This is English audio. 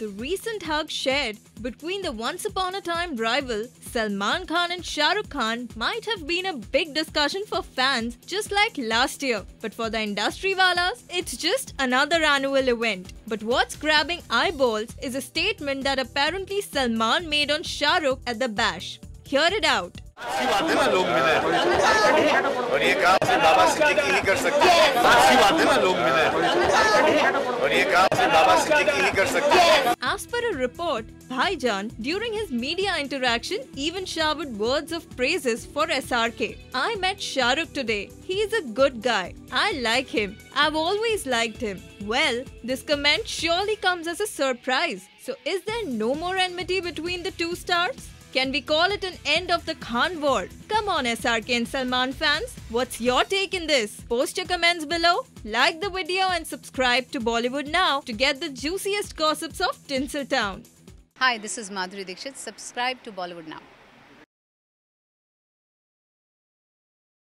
The recent hug shared between the once upon a time rival Salman Khan and Shah Rukh Khan might have been a big discussion for fans just like last year. But for the industry walas, it's just another annual event. But what's grabbing eyeballs is a statement that apparently Salman made on Shah Rukh at the bash. Hear it out. अच्छी बात है ना लोग मिले और ये काम सिर्फ बाबा सिद्दीकी ही कर सकते हैं अच्छी बात है ना लोग मिले और ये काम सिर्फ बाबा सिद्दीकी ही कर सकते हैं As per a report, Bhaijan, during his media interaction, even showered words of praises for SRK. I met Shahrukh today. He's a good guy. I like him. I've always liked him. Well, this comment surely comes as a surprise. So, is there no more enmity between the two stars? Can we call it an end of the Khan war? Come on, SRK and Salman fans. What's your take in this? Post your comments below, like the video, and subscribe to Bollywood Now to get the juiciest gossips of Tinseltown. Hi, this is Madhuri Dixit. Subscribe to Bollywood Now.